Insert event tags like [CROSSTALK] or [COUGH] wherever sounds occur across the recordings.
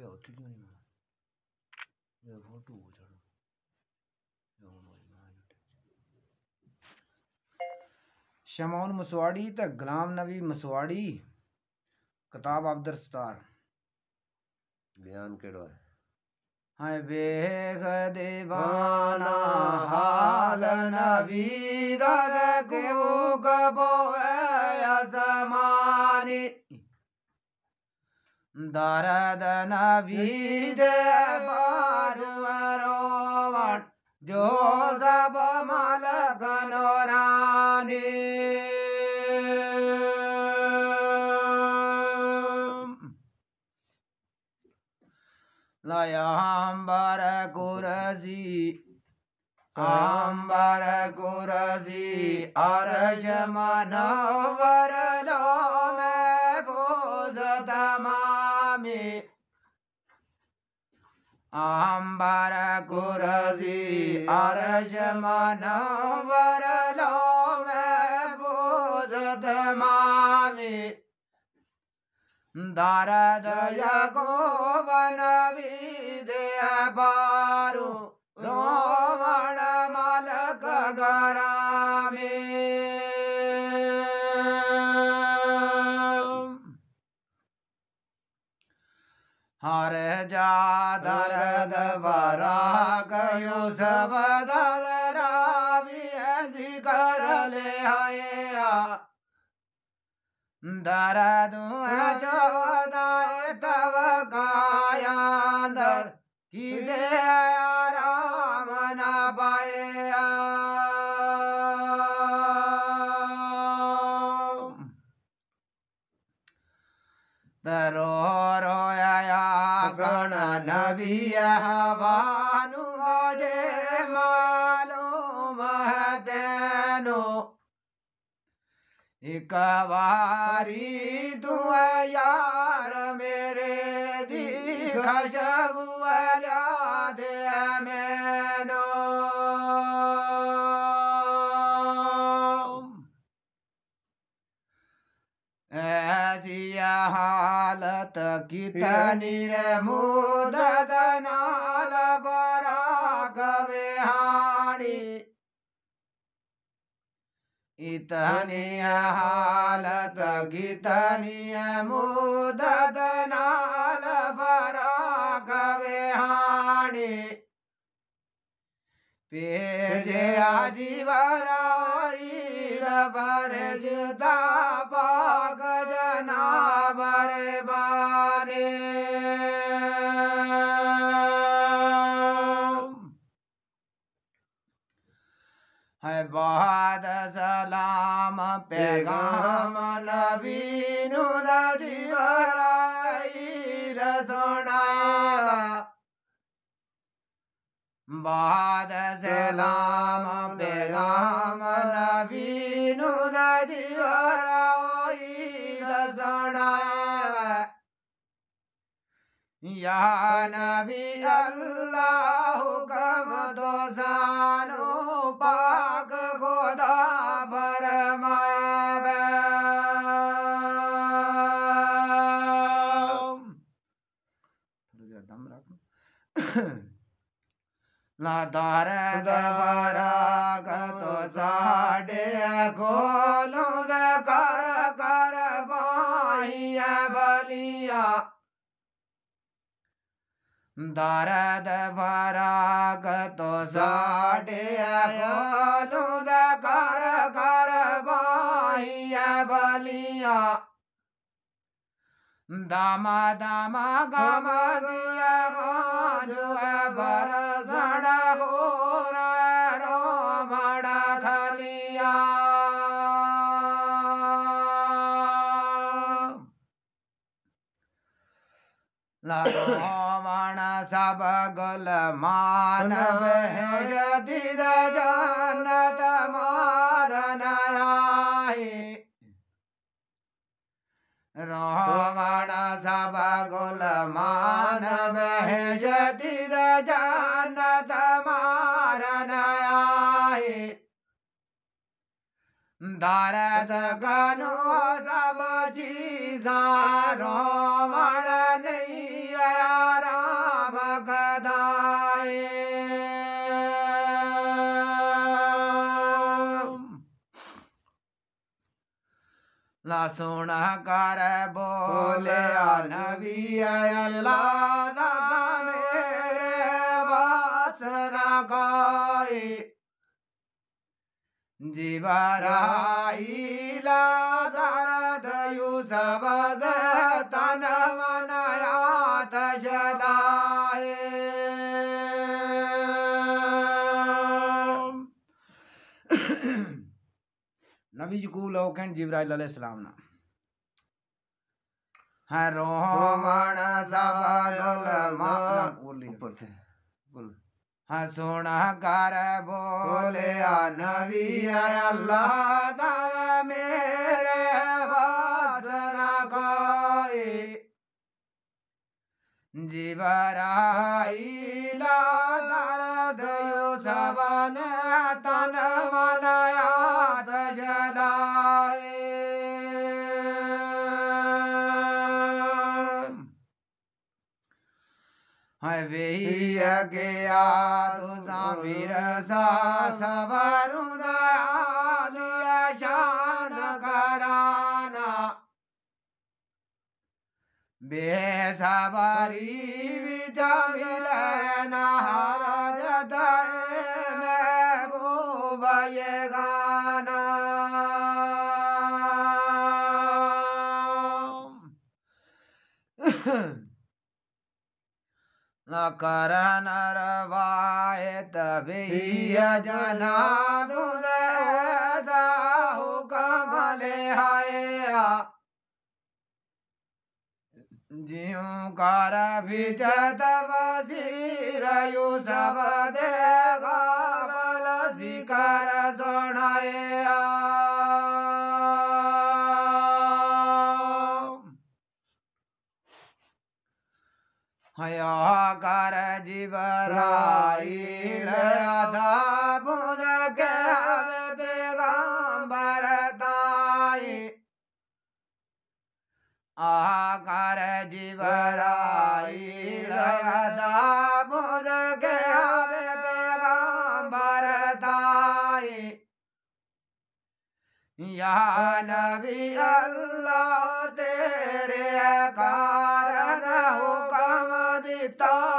ये होती क्यों नहीं ये फ़ोटो हो चढ़ो ये होनो शमौन मसवाड़ी ते गुलाम नबी मसवाड़ी किताब अब्दुल सतार बयान केड़ो है हाय बेख दीवाना हाल नबी दर को कबो असमानी दरद नबी दे बारुवरोवण जो सब मलक नोरानी कुरसी अरश मनोवर लो मैं भोज मामी। दरदय को गयो सब दरा भी ऐसी कर ले आया दरद चौदाए तव कायांदर किसे आराम न तरो रोया गण नबी हवानु एक बारी तू यार मेरे दीख शबुअला दे मैनो ऐसी हालत कितनी रे मुदत इतनी हालत कितनी मुदत नाल बरा कवे हाणी पेजे आजीवरा बरजदा पाग जना बरे बारे है बाद गाम पे गाम नवीनु पेगा न बीनो बहद नवीनु पेगा न बीन यल्ला गमदो जानो ना दर्द बराग तो साडे खोलू दे कर कर बाहिया बलिया। दर्द भराग तो साडे खोलू दे कर कर बाहिया बलिया। दामा दामा गम दिया जो लगोमण सब गुल मानव है जदिद जानत मारन आई रोमण सब गुल मानव है जदिद जानत मारन आई सुन कर बोले नबी अल्लाह दा मेरे वासना गाए जीवराईला दर्द युसबद तन नबी को लोकन जिब्राइल अलैहि सलाम ना। है रोमण सब दुल ऊपर बोल। हाँ सुन कर बोले नबी अल्लाह दर मेरे वासना कोई। जीवराईला दर्द युसबन तन है वेहिया के आदु सामिर सा सबरु दयालु शान कराना। बेसबरी विच कर नरवाय तभी जनानु साहु कमले हाया। जियो कर विजत बसीरयु सब देगा जीवराई लदा बुद के बेगंबर ताई आकार या नबी अल्लाह तेरे कारण हुकम दिता।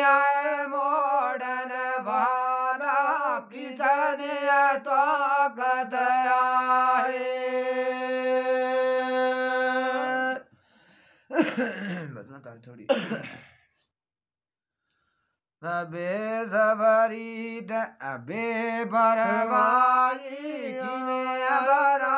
आए मोड़न वाला किसन तो बदना ताली थोड़ी। सबे [COUGHS] सबरी अबे बरवाई किमे बराबर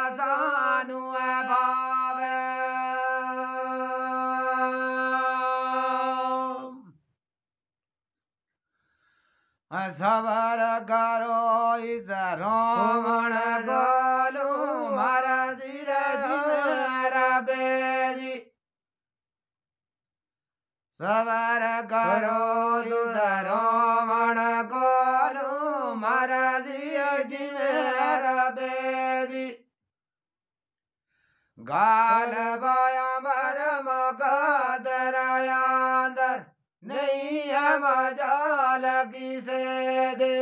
गाल बाया मर मकदरयांदर नहीं है मजाल किसे दे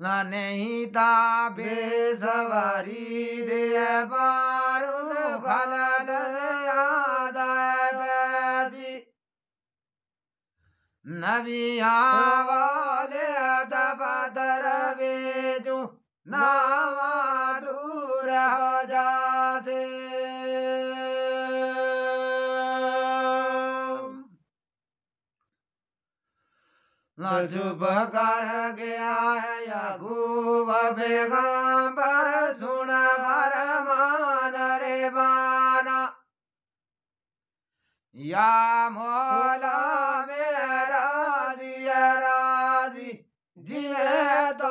ना नहीं ता बेसवारी दे बारुन खलल नबिया वाले दबदर बेजू नावा दूर हो जासे न चुप कर गया है याकूब पैगंबर सुन फरमान रे बाना या मौला तो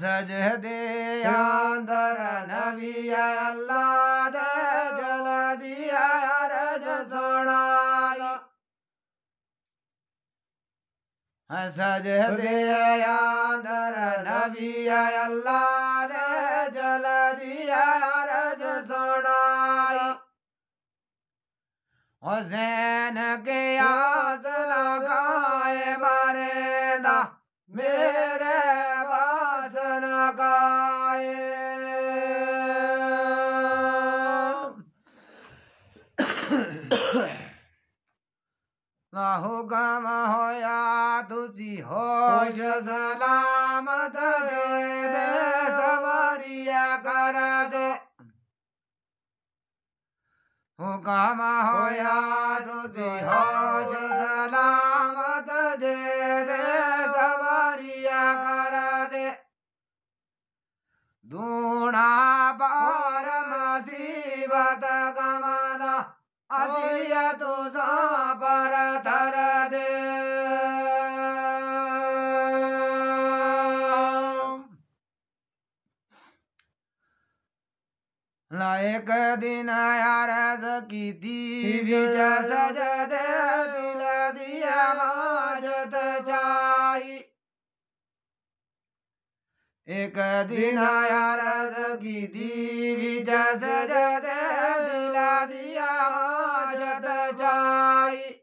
सज दे अंदर नबी अल्लाह जल दिया रज सोनाई सज दे नबी अल्लाह हुसैन के आस लगाए मरेंदा मेरे वासन गाए ना हुकम होया तुझी होश सलामत दे सवारिया कर दे। हुकम होया तुझी यारज की दीवी सज दे दिल दिया हाजत चाही। एक दिन यारज की दीवी सज दे दिल दिया हाजत चाही।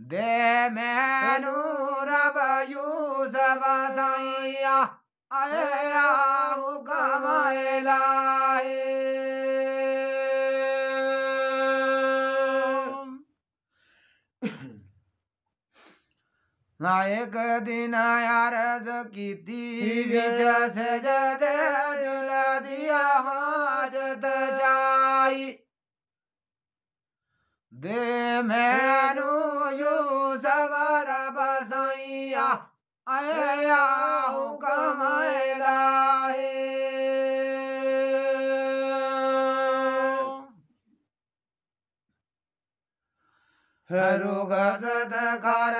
दे मैनू रब यूसफ साइया आया हुकम ना एक दिन यारज की से जदे दिल दिया हाजत जाई। दे मैनू यू सवर बसैया आया हुकम रुगत कर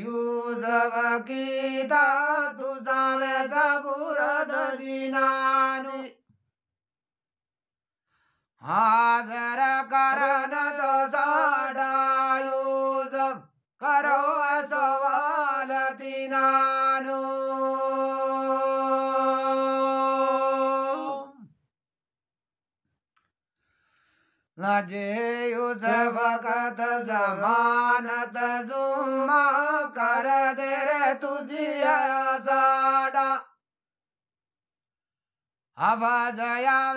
यूसफ की तू सावे सबूरत दीनानु हाजर करन तो साडा करो सवाल दीनानु लजे आवाज़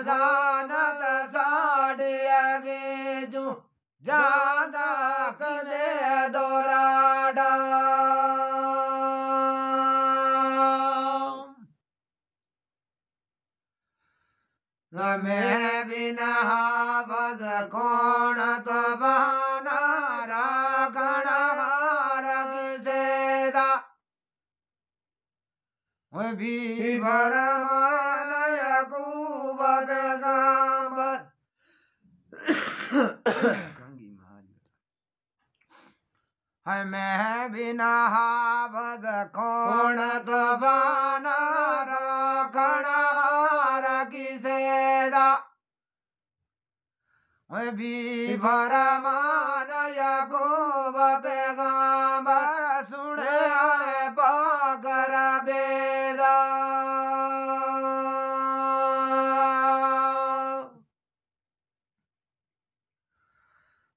जानत साड़िया बेजू ज़्यादा कदे दोराडा। मैं बिना बस कौन तो बहाना राखण हार भी भरमान कंगी महान है मैं बिना हावद कौन तो बाना राखण हार किसे दा भी भरमान यकूब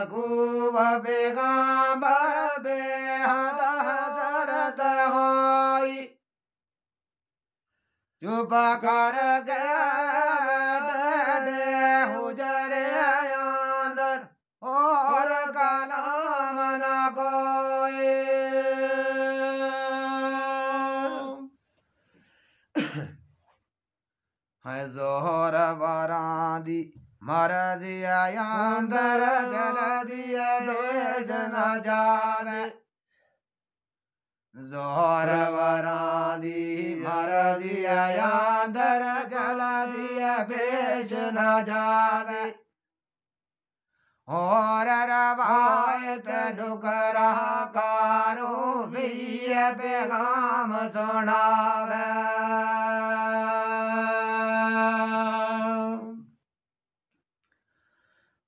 यकूब बेगाम्बर बेहद हसरत होई चुप कर डे हुजरे अंदर और कलाम न कोई है जोहर बरादी मर दिया अंदर जल दिया बेस न जावे जोहर बरादी मर दिया अंदर जल दिया बेस न जावे और रवायत नुकरा कारो भी पैगाम सुनावे।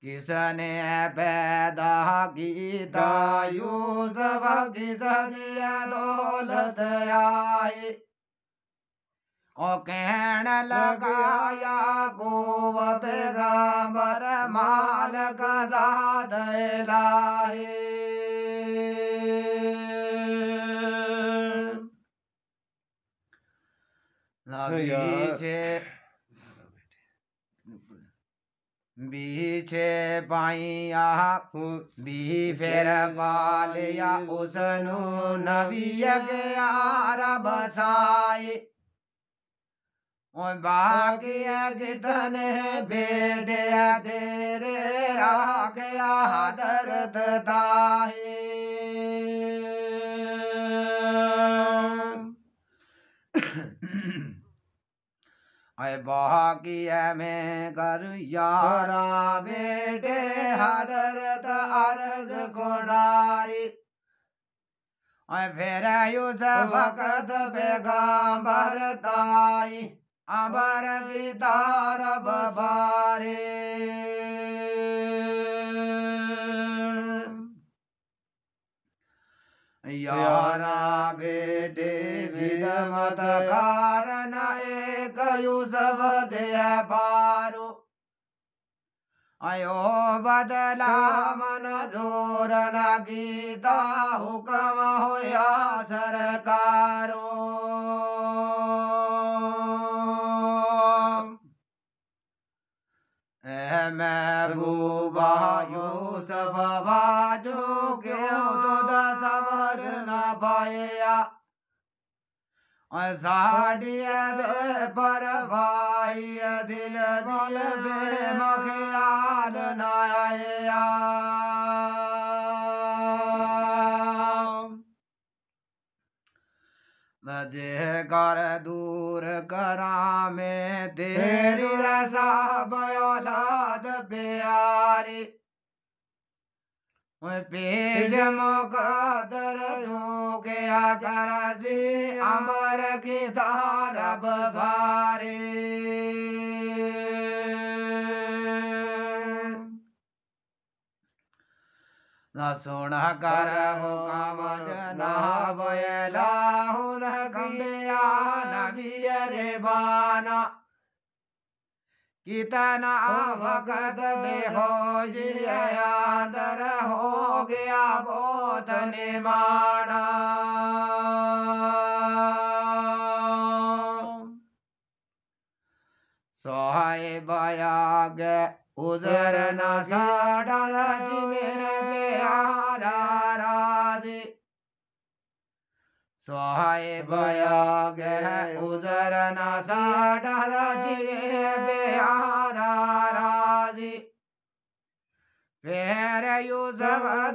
किसने पैदा गीता यूसफ किसने दौलत आई ओ कहण लगाया गोव पैगाम्बर माल का साथ लाए पीछे बीछे पाइया बी फिर पालिया उसनु नवी के यार बसाए बाकी कितने बेटे तेरे रागया दर्द ताए अय बाकी में कर यारा बेटे, हज़रत अर्ज़ खुदारी अय फिर उस वक्त बेगाम्बर ताई अबर की तारब बारे यूसफ दे पारो। अयो बदला मन जोर न गीता हुक्म होया सरकारो साड़िया पर भाई दिल दिल मखियाल न आया जे कर दूर करा में तेरी रसा बौलाद प्यारी। पेश मुकदर हो गया गरजी अमर की तारब सारे न सुन कर हो काम जनाब लाहुन गंबिया नबी रे बाना कितना वक्त बेहोश यादर हो गया बोध निमाना सोहाय बयाग उजर न साडल जिमेर प्यारा राज़ी। साहेब आ उजर न साडर जी वेरयु सवदनामने